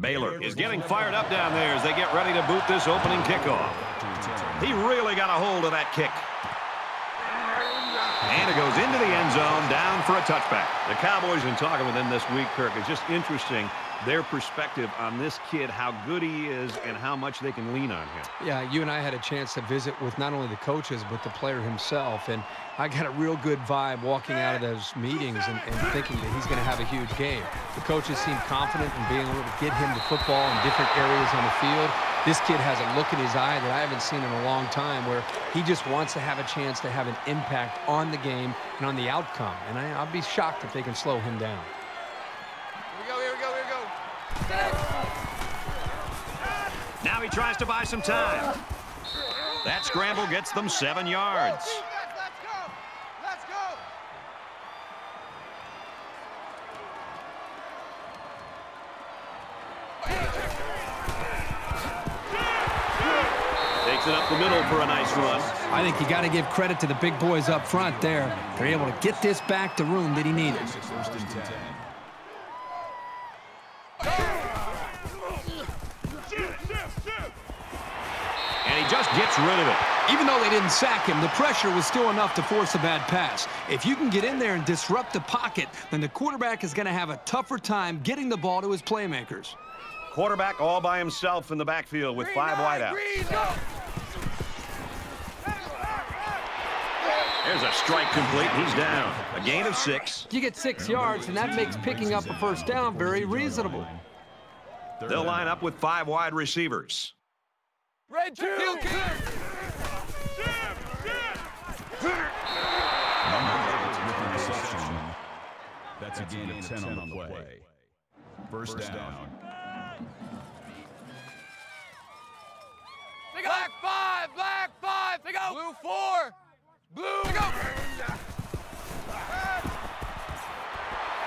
Baylor is getting fired up down there as they get ready to boot this opening kickoff. He really got a hold of that kick. And it goes into the zone, down for a touchback. The Cowboys, in talking with them this week, Kirk, is just interesting their perspective on this kid, how good he is, and how much they can lean on him. Yeah, you and I had a chance to visit with not only the coaches, but the player himself. And I got a real good vibe walking out of those meetings and, and thinking that he's going to have a huge game. The coaches seem confident in being able to get him the football in different areas on the field. This kid has a look in his eye that I haven't seen in a long time where he just wants to have a chance to have an impact on the game and on the outcome. And I, I'll be shocked if they can slow him down. Here we go, here we go, here we go. Now he tries to buy some time. That scramble gets them seven yards. Takes it up the middle for a nice run. I think you got to give credit to the big boys up front there. They're able to get this back to room that he needed. And he just gets rid of it. Even though they didn't sack him, the pressure was still enough to force a bad pass. If you can get in there and disrupt the pocket, then the quarterback is going to have a tougher time getting the ball to his playmakers. Quarterback all by himself in the backfield with five wideouts. There's a strike complete. He's down. A gain of six. You get six yards, and that makes picking up a first down very reasonable. They'll line up with five wide receivers. Red two. Kill, kill. That's a gain of 10 on the play. First down. Black five, black five. They go. Blue four. Blue. Go.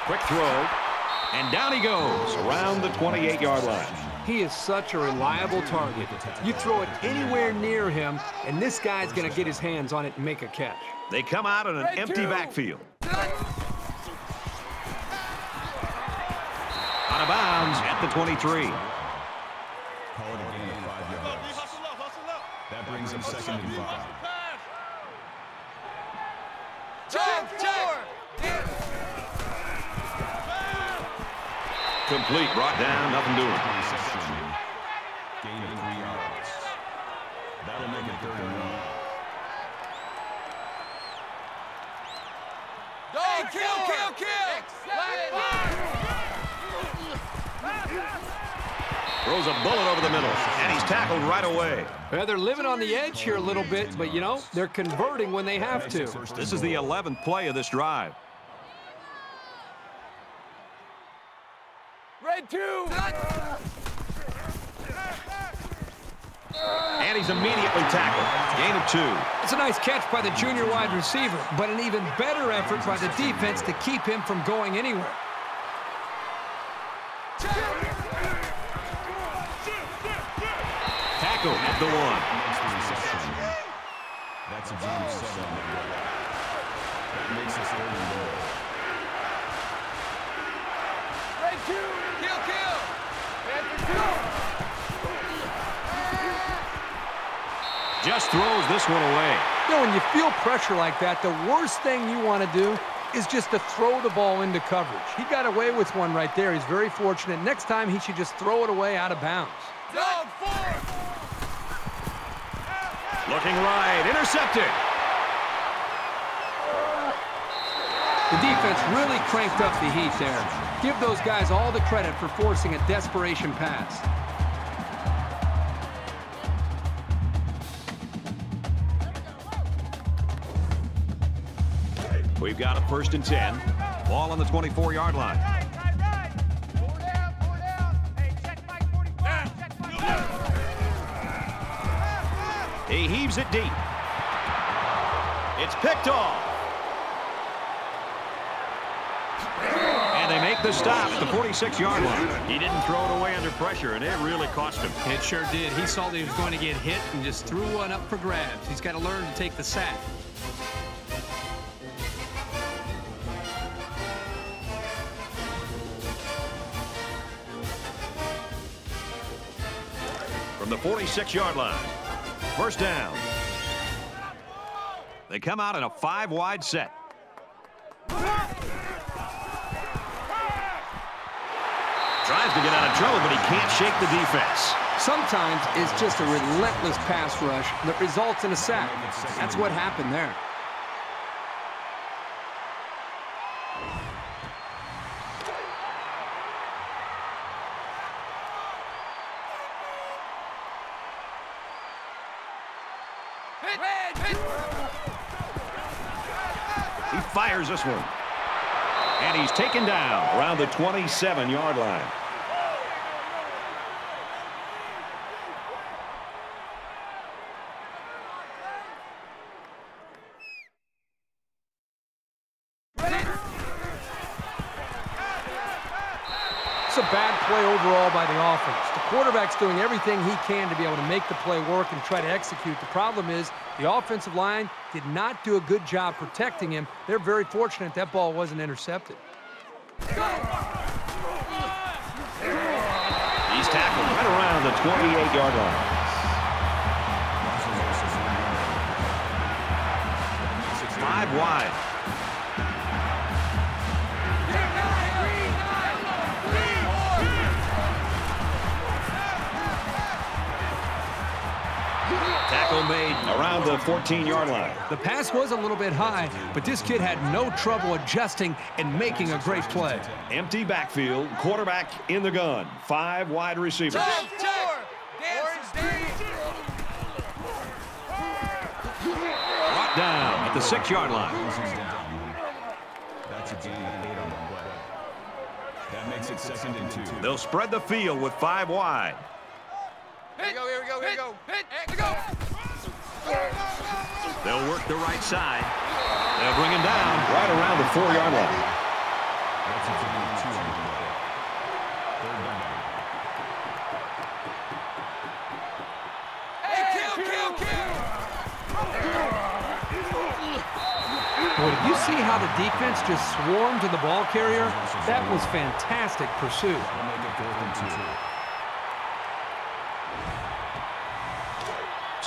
Quick throw. And down he goes around the 28-yard line. He is such a reliable target. You throw it anywhere near him, and this guy's going to get his hands on it and make a catch. They come out in an Red empty two. backfield. Out of bounds at the 23. Call it a gain of five yards. That brings him second and five. Check, check. Complete, brought down, nothing doing. Gain of three yards. That'll make it third and one. Dog, kill, kill, kill. Throws a bullet over the middle, and he's tackled right away. Well, they're living on the edge here a little bit, but, you know, they're converting when they have to. This is the 11th play of this drive. Red two. And he's immediately tackled. Gain of two. It's a nice catch by the junior wide receiver, but an even better effort by the defense to keep him from going anywhere. Tackle at the one. Makes the reception. That's a gain of seven on the play. That makes it third and goal. Red two. Kill, kill. Panther two. Just throws this one away. You know, when you feel pressure like that, the worst thing you want to do is just to throw the ball into coverage. He got away with one right there. He's very fortunate. Next time, he should just throw it away out of bounds. Dog four. Looking right, intercepted. The defense really cranked up the heat there. Give those guys all the credit for forcing a desperation pass. We've got a first and 10. Ball on the 24-yard line. Four down, four down. Hey, check Mike 45. Check Mike. He heaves it deep. It's picked off. And they make the stop at the 46-yard line. He didn't throw it away under pressure, and it really cost him. It sure did. He saw that he was going to get hit and just threw one up for grabs. He's got to learn to take the sack. From the 46-yard line. First down. They come out in a five-wide set. Tries to get out of trouble, but he can't shake the defense. Sometimes it's just a relentless pass rush that results in a sack. That's what happened there. He fires this one. And he's taken down around the 27-yard line. It's a bad play overall by the offense. The quarterback's doing everything he can to be able to make the play work and try to execute. The problem is the offensive line did not do a good job protecting him. They're very fortunate that ball wasn't intercepted. He's tackled right around the 28-yard line. Five wide. Tackle made around the 14-yard line. The pass was a little bit high, but this kid had no trouble adjusting and making a great play. Empty backfield, quarterback in the gun. Five wide receivers. Brought down at the six-yard line. That's a gain of eight on the play. That makes it second and two. They'll spread the field with five wide. Here we go, here we go, here we go. Hit, hit, go. They'll work the right side. They'll bring him down right around the four-yard line. Hey, kill, kill, kill. Boy, did you see how the defense just swarmed to the ball carrier? That was fantastic pursuit.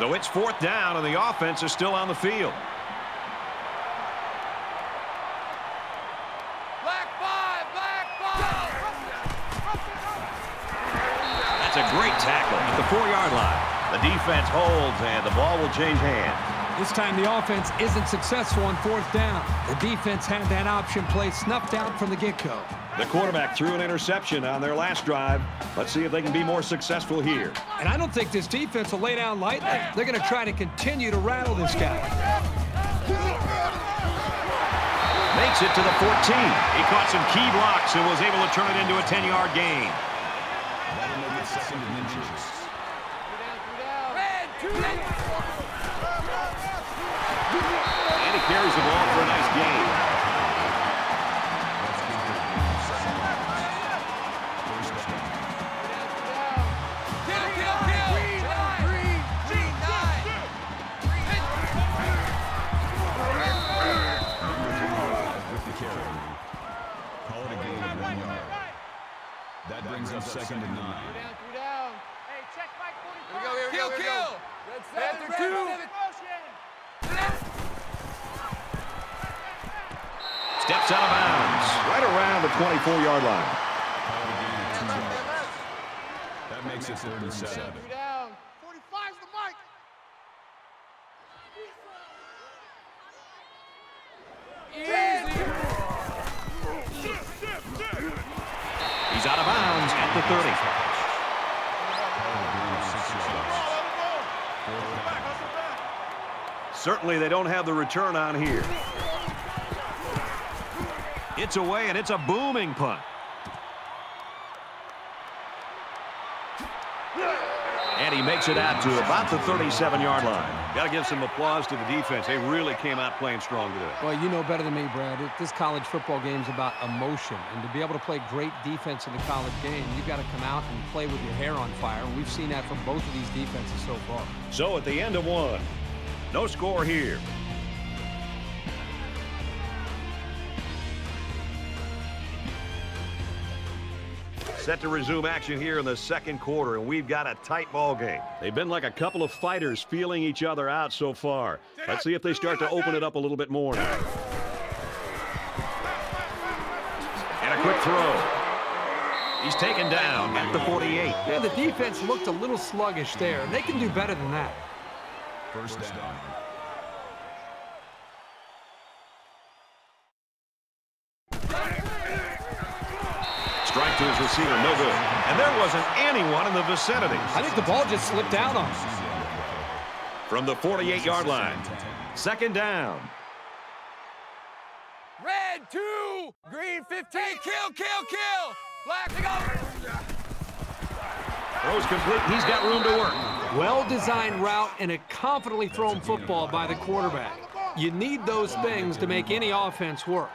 So it's fourth down, and the offense is still on the field. Black five, black five. That's a great tackle at the four-yard line. The defense holds, and the ball will change hands. This time the offense isn't successful on fourth down. The defense had that option play snuffed out from the get-go. The quarterback threw an interception on their last drive. Let's see if they can be more successful here. And I don't think this defense will lay down lightly. They're going to try to continue to rattle this guy. Makes it to the 14. He caught some key blocks and was able to turn it into a 10-yard gain. That'll make it second and inches. Red, two down. And he carries the ball for a nice gain. Certainly they don't have the return on here. It's away, and it's a booming punt. And he makes it out to about the 37-yard line. Got to give some applause to the defense. They really came out playing strong today. Well, you know better than me, Brad. It- This college football game is about emotion. And to be able to play great defense in the college game, you've got to come out and play with your hair on fire. And we've seen that from both of these defenses so far. So at the end of one, no score here. Set to resume action here in the second quarter, and we've got a tight ball game. They've been like a couple of fighters feeling each other out so far. Let's see if they start to open it up a little bit more. And a quick throw. He's taken down at the 48. Yeah, the defense looked a little sluggish there. They can do better than that. First down. Strike to his receiver, no good. And there wasn't anyone in the vicinity. I think the ball just slipped out on him. From the 48-yard line. Second down. Red two, green 15. kill, kill, kill. Black to go. Throws complete. He's got room to work. Well-designed route and a confidently thrown football by the quarterback. You need those things to make any offense work.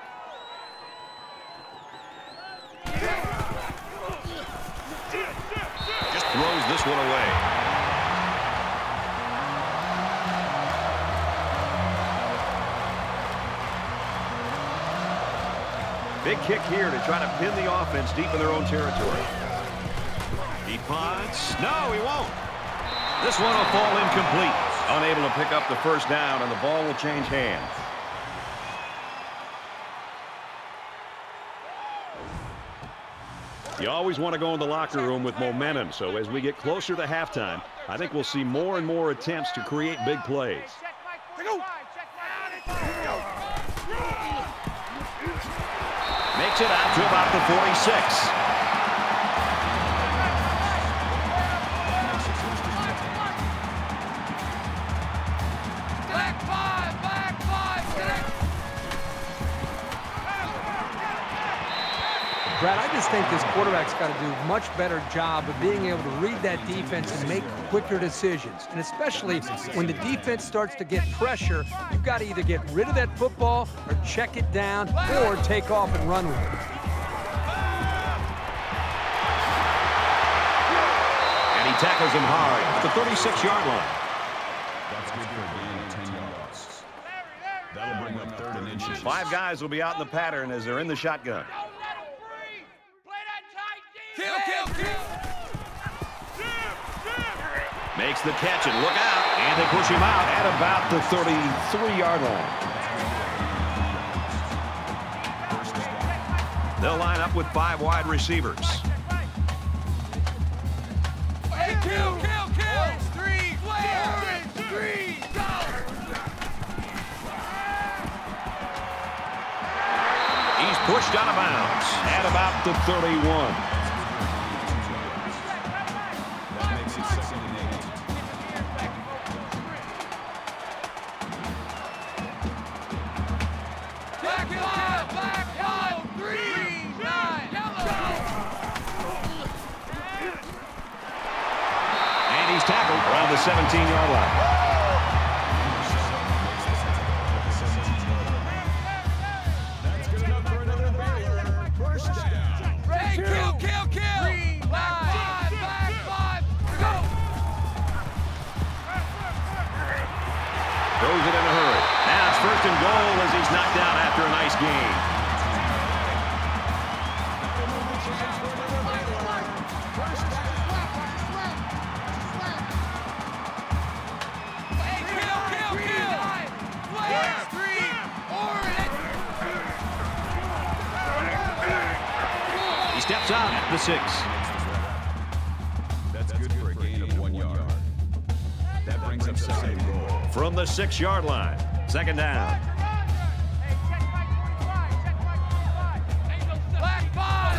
Just throws this one away. Big kick here to try to pin the offense deep in their own territory. He punts. No, he won't. This one will fall incomplete. Unable to pick up the first down, and the ball will change hands. You always want to go in the locker room with momentum, so as we get closer to halftime, I think we'll see more and more attempts to create big plays. Check Mike 45. Check Mike 45. Makes it out to about the 46. Brad, I just think this quarterback's got to do a much better job of being able to read that defense and make quicker decisions. And especially when the defense starts to get pressure, you've got to either get rid of that football or check it down or take off and run with it. And he tackles him hard at the 36-yard line. That's good for a gain of 10 yards. That'll bring up third and inches. Five guys will be out in the pattern as they're in the shotgun. Don't let him free. Play that tight D. Kill, kill. Makes the catch and look out. And they push him out at about the 33-yard line. They'll line up with five wide receivers. Hey, kill, kill, kill. Orange three, orange three, go. He's pushed out of bounds at about the 31. Brings up second and goal. From the six-yard line. Second down. Hey, check Mike 45, check Mike 45. Black five.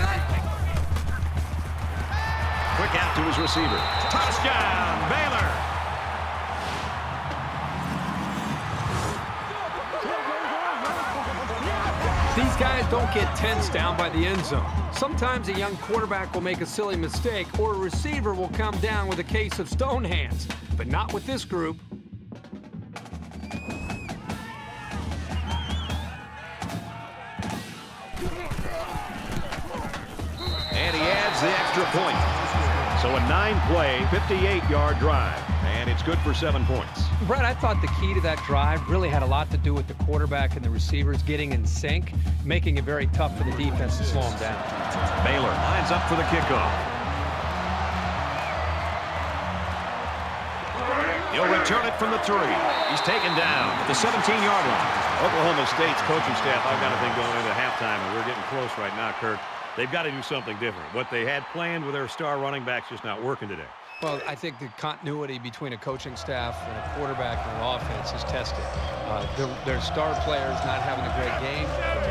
Quick out to his receiver. Touchdown, Baylor. These guys don't get tense down by the end zone. Sometimes a young quarterback will make a silly mistake or a receiver will come down with a case of stone hands, but not with this group. And he adds the extra point. So a nine-play, 58-yard drive, and it's good for seven points. Brett, I thought the key to that drive really had a lot to do with the quarterback and the receivers getting in sync, making it very tough for the defense to slow them down. Baylor lines up for the kickoff. He'll return it from the three. He's taken down at the 17-yard line. Oklahoma State's coaching staff, I've got to think going into halftime, and we're getting close right now, Kirk. They've got to do something different. What they had planned with their star running backs just not working today. Well, I think the continuity between a coaching staff and a quarterback and an offense is tested. Uh, their, their star players not having a great game,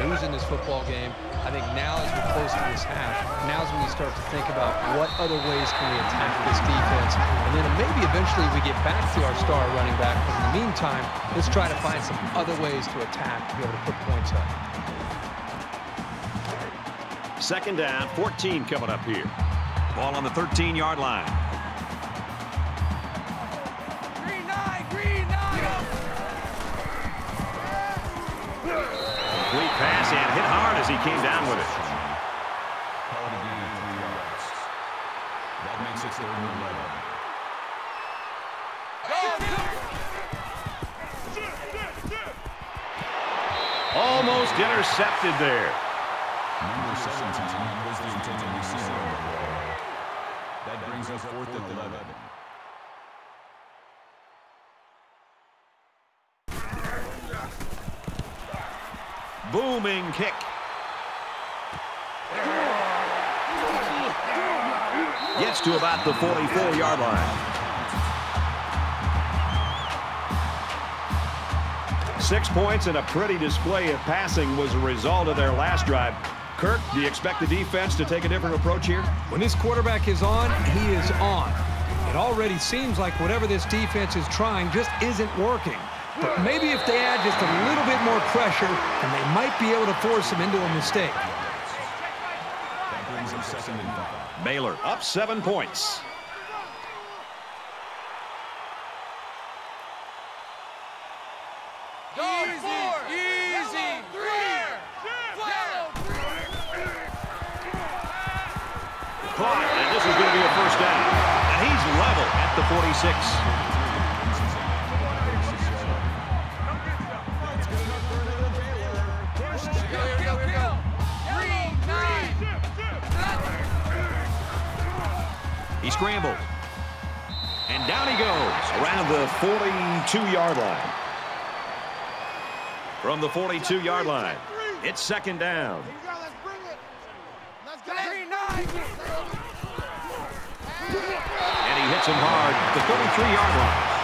losing this football game. I think now as we're close to this half, now's when you start to think about what other ways can we attack this defense. And then maybe eventually we get back to our star running back. But in the meantime, let's try to find some other ways to attack to be able to put points up. Second down, 14 coming up here. Ball on the 13-yard line. As he came down with it. Call it a gain of three yards. That makes it third and 11. Almost intercepted there. Number 17 was the intended receiver on the play. That brings us fourth and 11. Booming kick. Gets to about the 44-yard line. Six points and a pretty display of passing was a result of their last drive. Kirk, do you expect the defense to take a different approach here? When this quarterback is on, he is on. It already seems like whatever this defense is trying just isn't working. But maybe if they add just a little bit more pressure, and they might be able to force him into a mistake. That brings up second and five. Baylor up seven points. Go easy, easy. Caught, and this is going to be a first down. And he's level at the 46. He scrambled. And down he goes around the 42-yard line. From the 42-yard line, it's second down. And he hits him hard the 33-yard line.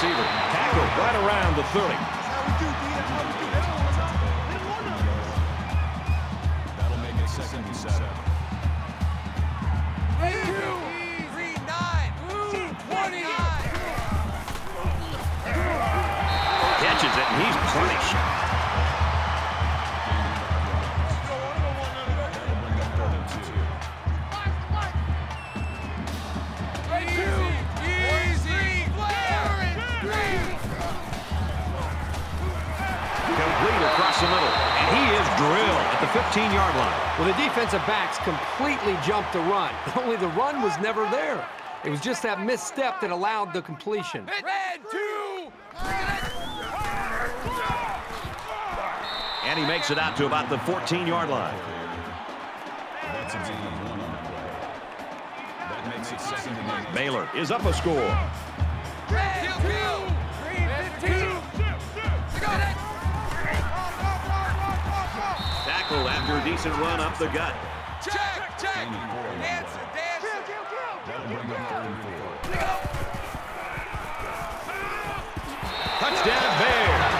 Receiver. Tackled right around the 30. That'll make it second and seven. Hey, two. Green nine. Twenty-nine. Catches it, and he's punished. Defensive backs completely jumped the run. Only the run was never there. It was just that misstep that allowed the completion. Red two. And he makes it out to about the 14-yard line. That's a gain of one on the play. That makes it second and eight. Baylor is up a score. Red after a decent run up the gut. Check, check. Gain of four on the Dance it, dance it. That'll bring up third and. Touchdown Bears.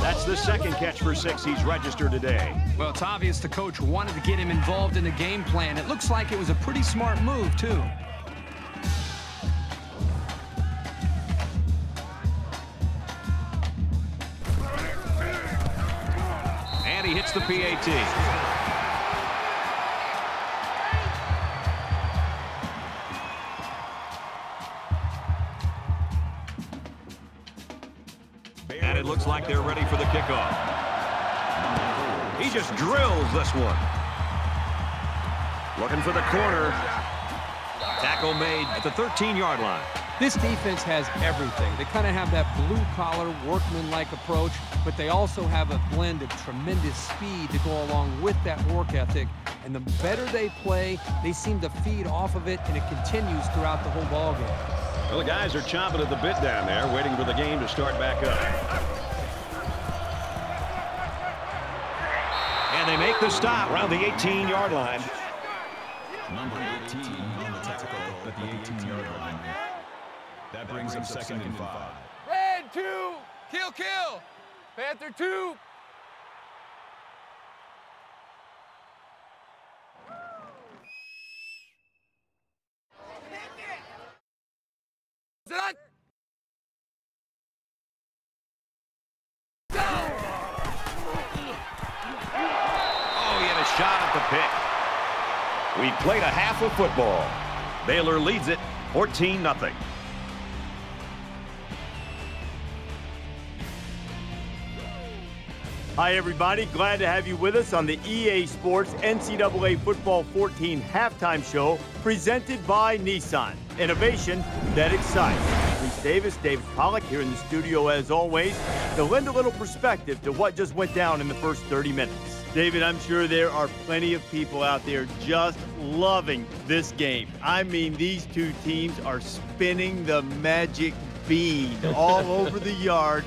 That's the second catch for six he's registered today. Well, it's obvious the coach wanted to get him involved in the game plan. It looks like it was a pretty smart move, too. Gets the PAT. And it looks like they're ready for the kickoff. He just drills this one. Looking for the corner. Tackle made at the 13-yard line. This defense has everything. They kind of have that blue-collar, workman-like approach, but they also have a blend of tremendous speed to go along with that work ethic. And the better they play, they seem to feed off of it, and it continues throughout the whole ballgame. Well, the guys are chomping at the bit down there, waiting for the game to start back up. And they make the stop around the 18-yard line. Brings up second and five. Red two. Kill, kill. Panther two. Is it? Oh, he had a shot at the pick. We played a half of football. Baylor leads it 14-0. Hi, everybody. Glad to have you with us on the EA Sports NCAA Football 14 halftime show presented by Nissan. Innovation that excites. Rece Davis, David Pollack here in the studio as always to lend a little perspective to what just went down in the first 30 minutes. David, I'm sure there are plenty of people out there just loving this game. I mean, these two teams are spinning the magic bean all over the yard.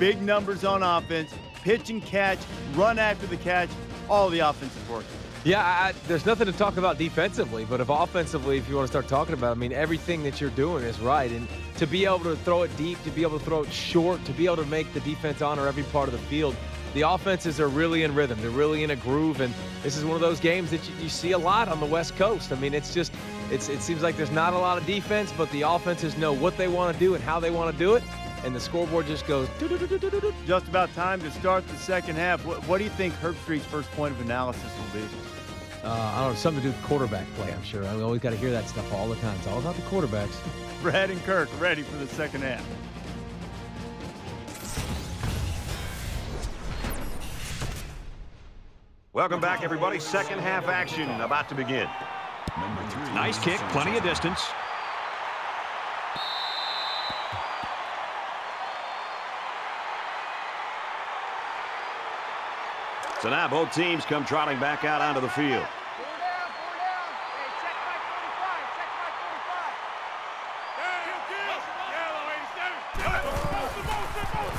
Big numbers on offense, pitch and catch, run after the catch, all the offensive work. Yeah, I, there's nothing to talk about defensively, but if offensively, if you want to start talking about, I mean, everything that you're doing is right, and to be able to throw it deep, to be able to throw it short, to be able to make the defense honor every part of the field, the offenses are really in rhythm. They're really in a groove, and this is one of those games that you, you see a lot on the West Coast. I mean, it's just, it's, it seems like there's not a lot of defense, but the offenses know what they want to do and how they want to do it, and the scoreboard just goes. Just about time to start the second half. What, what do you think Herbstreit's first point of analysis will be? Uh, I don't know, something to do with quarterback play, I'm sure. I we always got to hear that stuff all the time. It's all about the quarterbacks. Brad and Kirk ready for the second half. Welcome back, everybody. Second half action about to begin. Nice kick, plenty of distance. So now both teams come trotting back out onto the field. Four down, four down. Hey, check my 45. Check my 45. Kill,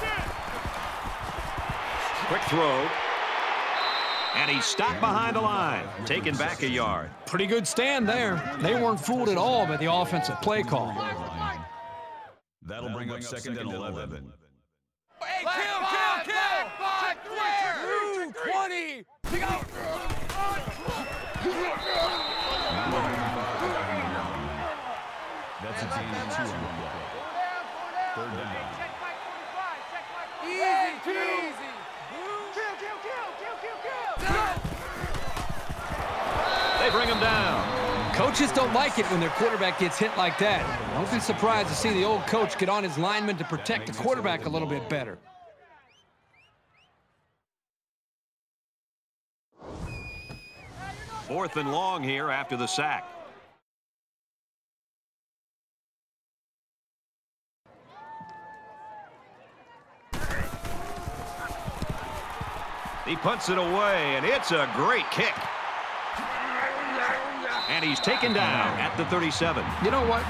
kill. Quick throw. And he's stopped behind the line, taken back a yard. Pretty good stand there. They weren't fooled at all by the offensive play call. That'll bring up second and 11. Hey, kill, kill, kill. Check three. Two, 20. Go. That's a gain of two on the play. Down, four down. Third down. Hey, check my 45. Check my 45. Easy, too easy. Kill, kill, kill, kill, kill, kill. They bring him down. Coaches don't like it when their quarterback gets hit like that. Don't be surprised to see the old coach get on his lineman to protect the quarterback a little bit better. Fourth and long here after the sack. He punts it away, and it's a great kick. And he's taken down at the 37. You know what?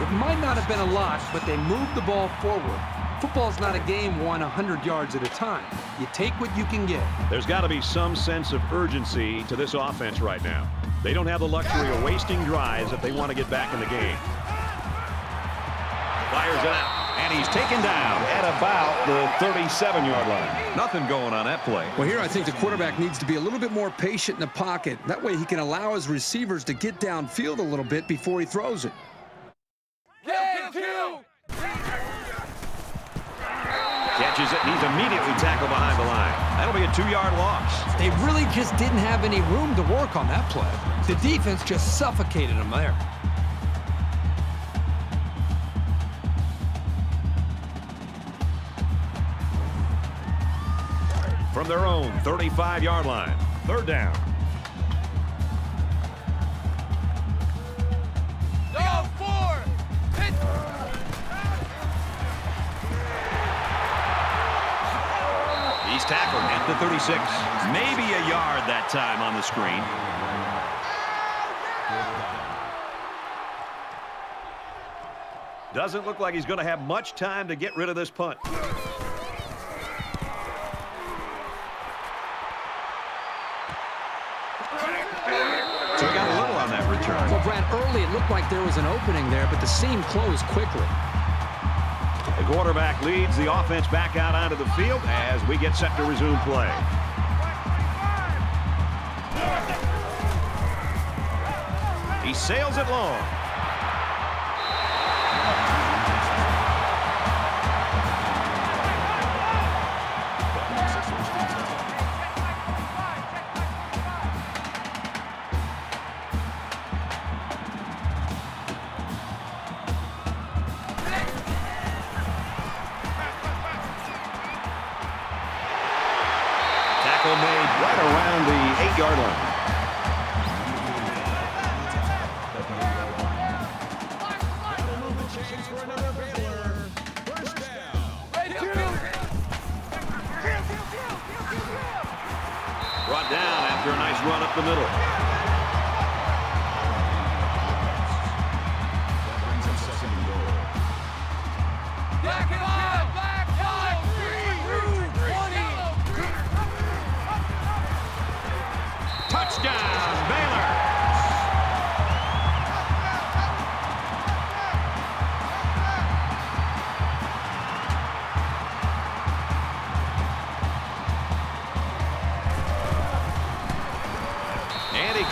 It might not have been a lot, but they moved the ball forward. Football's not a game won 100 yards at a time. You take what you can get. There's got to be some sense of urgency to this offense right now. They don't have the luxury of wasting drives if they want to get back in the game. Fires it out, and he's taken down at about the 37-yard line. Nothing going on that play. Well, here I think the quarterback needs to be a little bit more patient in the pocket. That way he can allow his receivers to get downfield a little bit before he throws it. Kill, kill. Catches it, and he's immediately tackled behind the line. That'll be a two-yard loss. They really just didn't have any room to work on that play. The defense just suffocated them there. From their own 35-yard line, third down. The 36. Maybe a yard that time on the screen. Doesn't look like he's going to have much time to get rid of this punt. So he got a little on that return. Well, Brad, early it looked like there was an opening there, but the seam closed quickly. Quarterback leads the offense back out onto the field as we get set to resume play. He sails it long.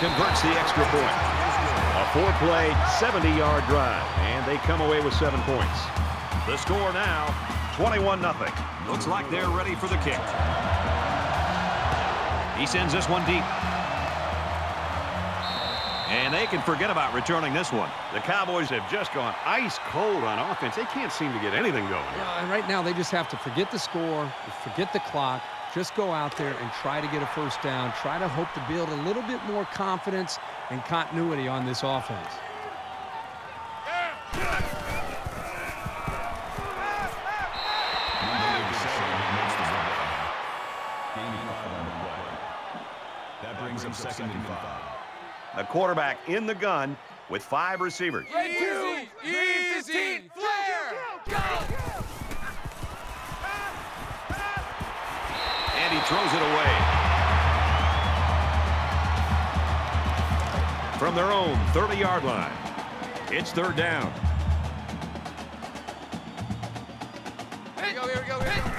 Converts the extra point. A four-play, 70-yard drive, and they come away with seven points. The score now, 21-0. Looks like they're ready for the kick. He sends this one deep. And they can forget about returning this one. The Cowboys have just gone ice cold on offense. They can't seem to get anything going. Uh, and right now, they just have to forget the score, forget the clock, just go out there and try to get a first down, try to hope to build a little bit more confidence and continuity on this offense. Number 87 makes the run. Gain of five on the play. That brings up second and five. The quarterback in the gun with five receivers. Easy. Throws it away. From their own 30-yard line. It's third down. Here we go. Here we go. Here we go.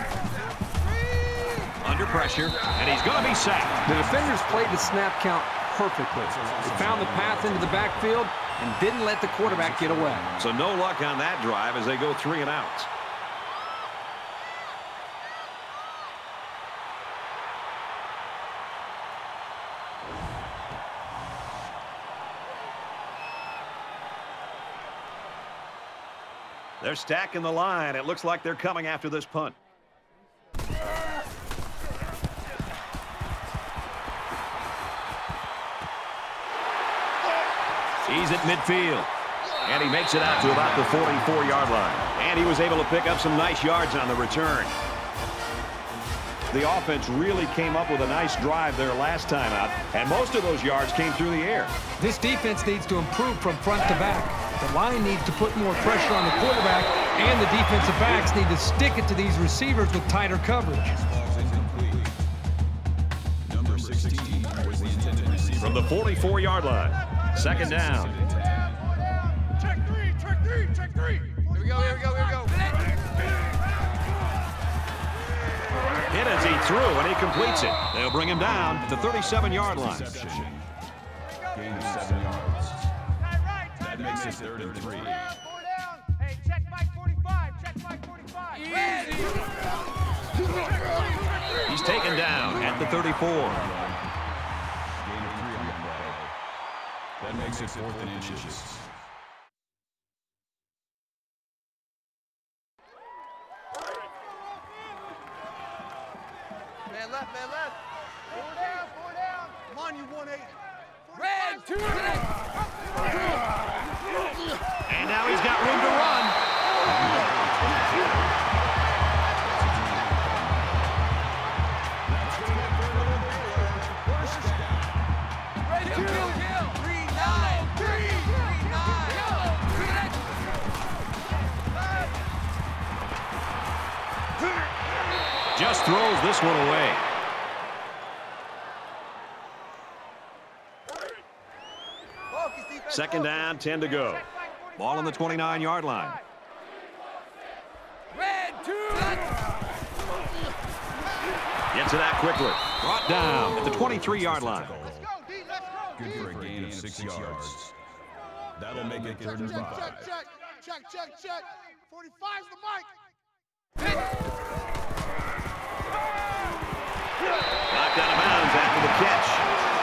Under pressure, and he's going to be sacked. The defenders played the snap count perfectly. They found the path into the backfield and didn't let the quarterback get away. So no luck on that drive as they go three and out. They're stacking the line. It looks like they're coming after this punt. He's at midfield. And he makes it out to about the 44-yard line. And he was able to pick up some nice yards on the return. The offense really came up with a nice drive there last time out, and most of those yards came through the air. This defense needs to improve from front to back. The line needs to put more pressure on the quarterback, and the defensive backs need to stick it to these receivers with tighter coverage. Number 16 was the intended receiver. From the 44-yard line, second down. Check three. Check three. Check three. Here we go. Here we go. Here we go. Hit as he threw, and he completes it. They'll bring him down at the 37-yard line. Interception. Gain seven yards. Makes it third and three. Hey, check Mike 45. Check Mike 45. Easy. He's taken down at the 34. Gain of three on the play. That makes it fourth and inches. Second focus. down, 10 to go. Ball on the 29-yard line. Red, two. Gets it out quickly. Brought down at the 23-yard line. Let's go, D, let's go. Good for a gain of six yards. That'll make it third and Check, five. check, check. Check, check, check. 45's the mic. Knocked out of bounds after the catch.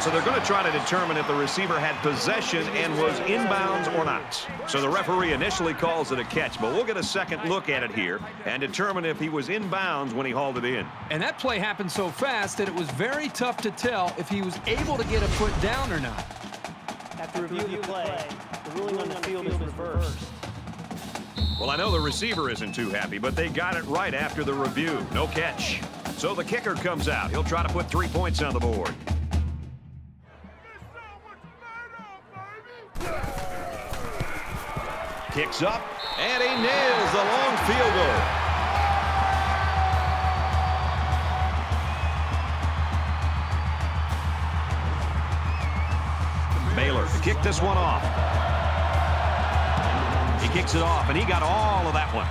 So they're going to try to determine if the receiver had possession and was inbounds or not. So the referee initially calls it a catch, but we'll get a second look at it here and determine if he was inbounds when he hauled it in. And that play happened so fast that it was very tough to tell if he was able to get a foot down or not. After reviewing the play, the ruling on the field is reversed. Well, I know the receiver isn't too happy, but they got it right after the review. No catch. So the kicker comes out. He'll try to put three points on the board. Kicks up, and he nails the long field goal. Baylor to kick this one off. He kicks it off, and he got all of that one.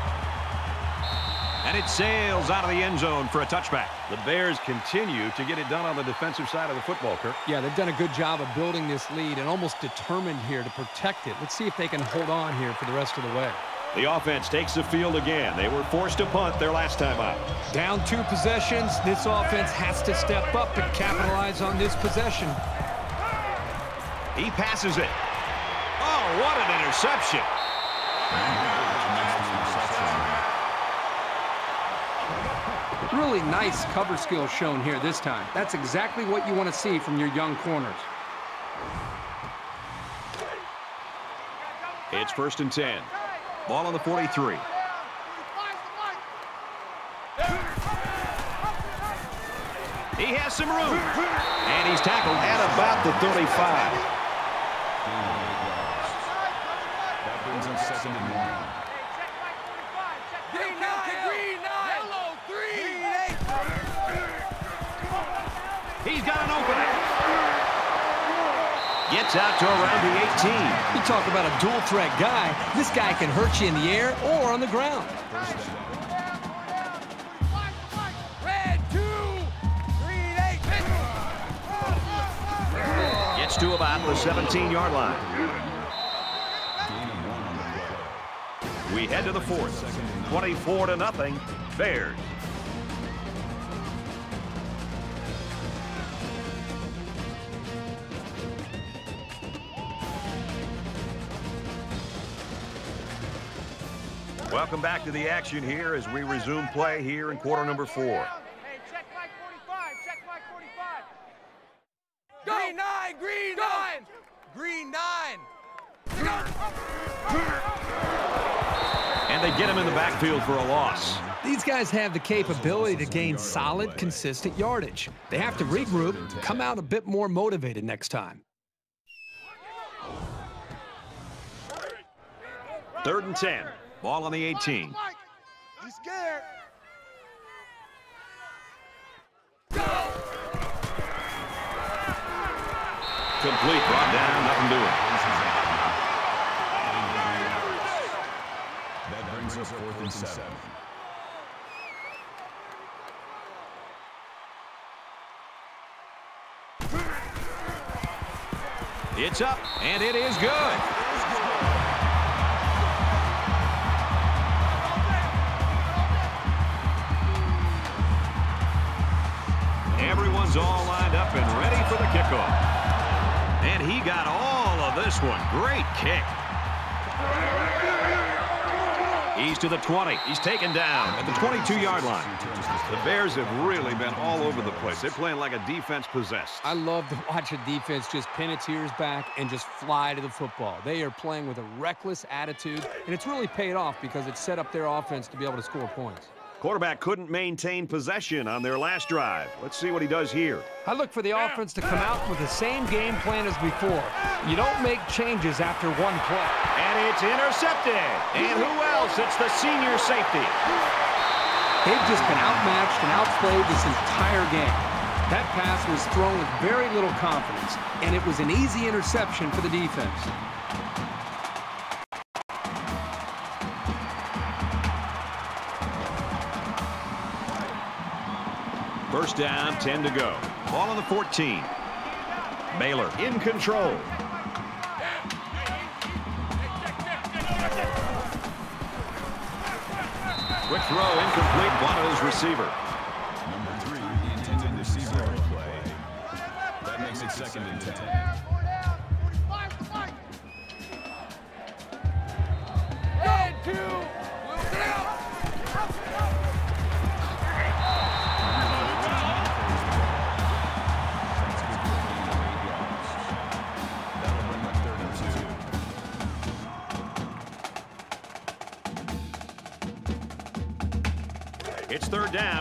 And it sails out of the end zone for a touchback. The Bears continue to get it done on the defensive side of the football, Kirk. Yeah, they've done a good job of building this lead and almost determined here to protect it. Let's see if they can hold on here for the rest of the way. The offense takes the field again. They were forced to punt their last time out. Down two possessions, this offense has to step up and capitalize on this possession. He passes it. Oh, what an interception. Really nice cover skill shown here this time. That's exactly what you want to see from your young corners. It's first and 10. Ball on the 43. 45's the mic. He has some room. And he's tackled at about the 35. That brings up second and one. Green, nine. Green, nine. Yellow, three. Green, eight. He's got an opening. Gets out to around the 18. You talk about a dual threat guy. This guy can hurt you in the air or on the ground. Red, two. Green, eight. Gets to about the 17-yard line. Gain of one on the play. We head to the fourth. 24 to nothing. Bears. Welcome back to the action here as we resume play here in quarter number four. Hey, check mic 45. Check mic 45. Green, nine. Green, nine. Green, nine. And they get him in the backfield for a loss. These guys have the capability to gain solid, consistent yardage. They have to regroup, come out a bit more motivated next time. Third and 10. Ball on the 18. Mic. He's scared. Complete. Brought down. Nothing doing. That brings us fourth and seven. It's up, and it is good. All lined up and ready for the kickoff. And he got all of this one. Great kick. He's to the 20. He's taken down at the 22-yard line. The Bears have really been all over the place. They're playing like a defense possessed. I love to watch a defense just pin its ears back and just fly to the football. They are playing with a reckless attitude, and it's really paid off because it set up their offense to be able to score points. Quarterback couldn't maintain possession on their last drive. Let's see what he does here. I look for the offense to come out with the same game plan as before. You don't make changes after one play. And it's intercepted. And who else? It's the senior safety. They've just been outmatched and outplayed this entire game. That pass was thrown with very little confidence, and it was an easy interception for the defense. First down, 10 to go. Ball on the 14. Baylor in control. Quick throw incomplete. Watto's receiver. Number three, the intended receiver play. That makes it second and 10.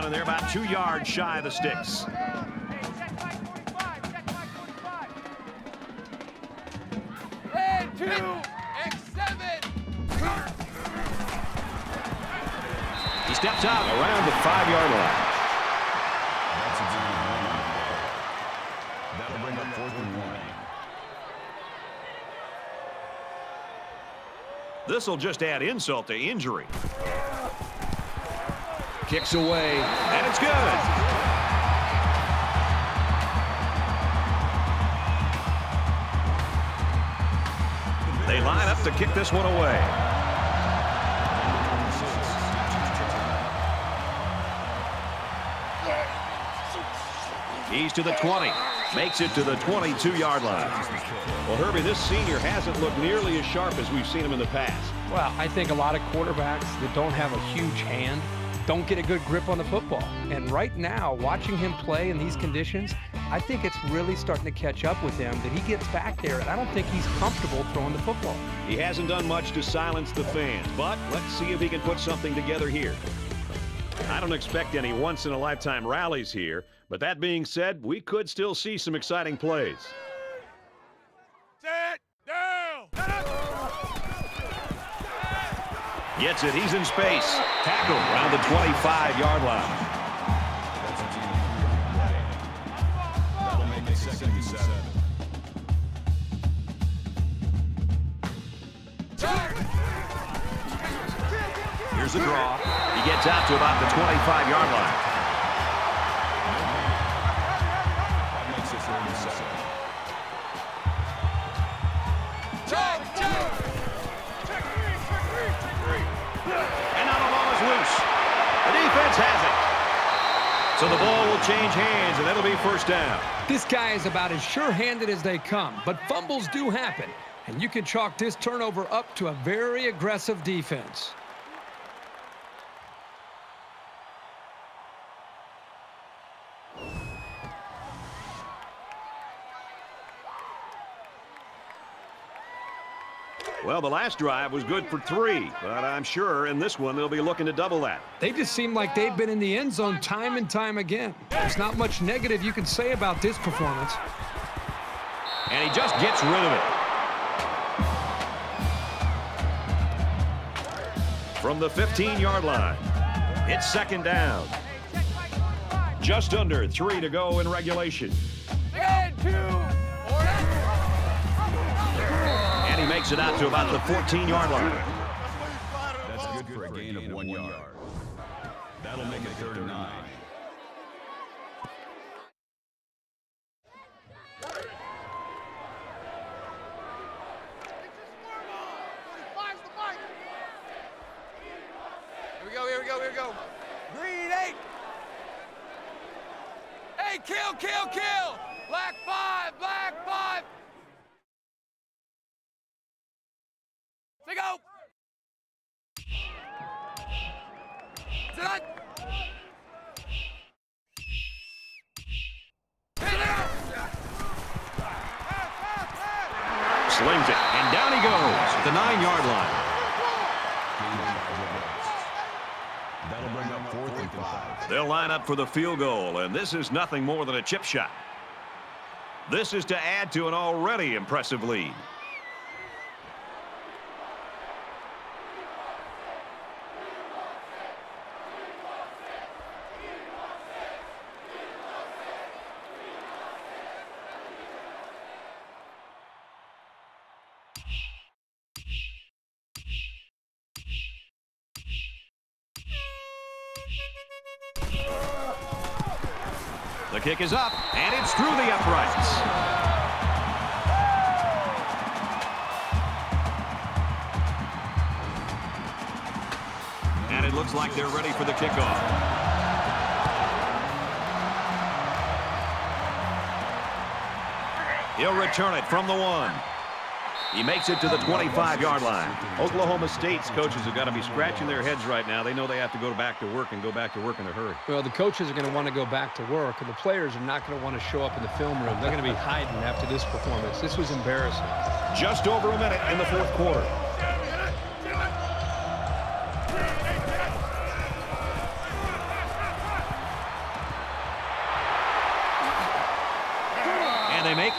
And they're about two yards shy of the sticks. Hey, check my 45. Check my 45. And two. And seven. He steps out around the five-yard line. That's a gain of one on the play. That'll bring up fourth and one. This will just add insult to injury. Kicks away, and it's good. They line up to kick this one away. He's to the 20. Makes it to the 22-yard line. Well, Herbie, this senior hasn't looked nearly as sharp as we've seen him in the past. Well, I think a lot of quarterbacks that don't have a huge hand don't get a good grip on the football. And right now, watching him play in these conditions, I think it's really starting to catch up with him that he gets back there, and I don't think he's comfortable throwing the football. He hasn't done much to silence the fans, but let's see if he can put something together here. I don't expect any once-in-a-lifetime rallies here, but that being said, we could still see some exciting plays. Set. Down. Gets it, he's in space. Tackle around the 25-yard line. Here's a draw. He gets out to about the 25-yard line. Change hands, and that'll be first down. This guy is about as sure-handed as they come, but fumbles do happen, and you can chalk this turnover up to a very aggressive defense. Well, the last drive was good for three, but I'm sure in this one they'll be looking to double that. They just seem like they've been in the end zone time and time again. There's not much negative you can say about this performance. And he just gets rid of it. From the 15-yard line, it's second down. Hey, check my 45. Just under three to go in regulation. And two. And he makes it out to about the 14-yard line. That's good for a gain of one yard. That'll make it third and nine. Here we go. Here we go. Here we go. Green eight. Hey, kid. kill, kill! Black five, black five! Say go! Tonight! Slings it, and down he goes at the nine-yard line. That'll bring up fourth and five. They'll line up for the field goal, and this is nothing more than a chip shot. This is to add to an already impressive lead. Is up, and it's through the uprights. And it looks like they're ready for the kickoff. He'll return it from the one. He makes it to the 25-yard line. Oklahoma State's coaches have got to be scratching their heads right now. They know they have to go back to work and go back to work in a hurry. Well, the coaches are going to want to go back to work, and the players are not going to want to show up in the film room. They're going to be hiding after this performance. This was embarrassing. Just over a minute in the fourth quarter.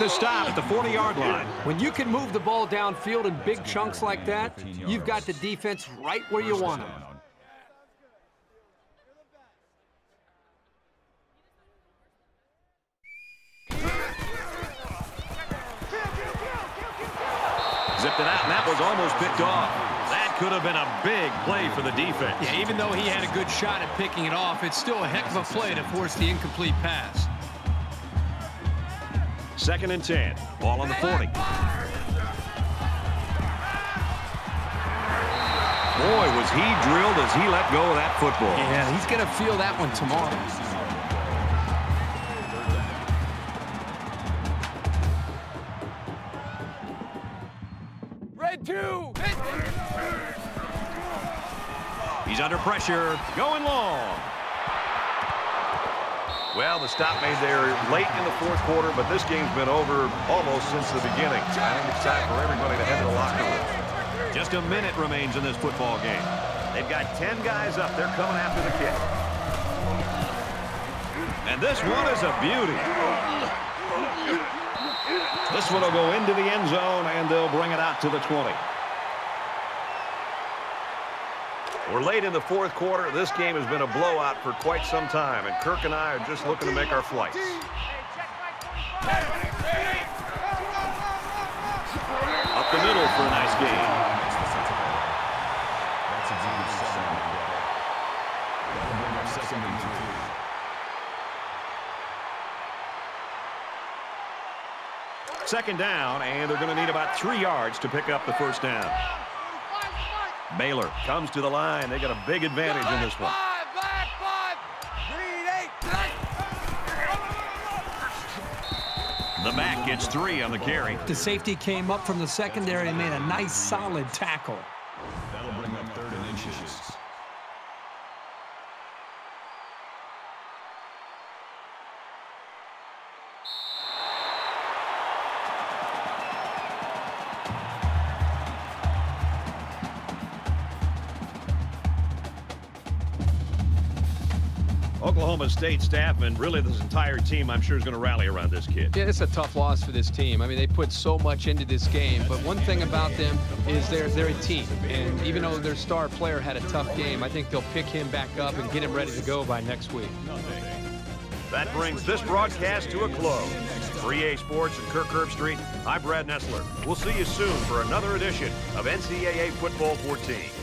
The stop at the 40-yard line. When you can move the ball downfield in big chunks like that, you've got the defense right where you want them. Zipped it out, and that was almost picked off. That could have been a big play for the defense. Yeah, even though he had a good shot at picking it off, it's still a heck of a play to force the incomplete pass. Second and 10. Ball on the 40. Boy, was he drilled as he let go of that football. Yeah, he's going to feel that one tomorrow. Red two! Hit! He's under pressure, going long. Well, the stop made there late in the fourth quarter, but this game's been over almost since the beginning. I think it's time for everybody to head to the locker room. Just a minute remains in this football game. They've got 10 guys up. They're coming after the kick. And this one is a beauty. This one will go into the end zone, and they'll bring it out to the 20. We're late in the fourth quarter. This game has been a blowout for quite some time, and Kirk and I are just looking to make our flights. Up the middle for a nice game. That's a deep seven. That'll bring up second and two. Second down, and they're going to need about three yards to pick up the first down. Baylor comes to the line. They got a big advantage in this one. Five, black five! Green eight! Tonight! The back gets three on the carry. The safety came up from the secondary and made a nice, solid tackle. Oklahoma State staff and really this entire team, I'm sure, is going to rally around this kid. Yeah, it's a tough loss for this team. I mean, they put so much into this game, but one thing about them is they're they're a team. And even though their star player had a tough game, I think they'll pick him back up and get him ready to go by next week. That brings this broadcast to a close. For EA Sports and Kirk Herbstreit, I'm Brad Nessler. We'll see you soon for another edition of NCAA Football 14.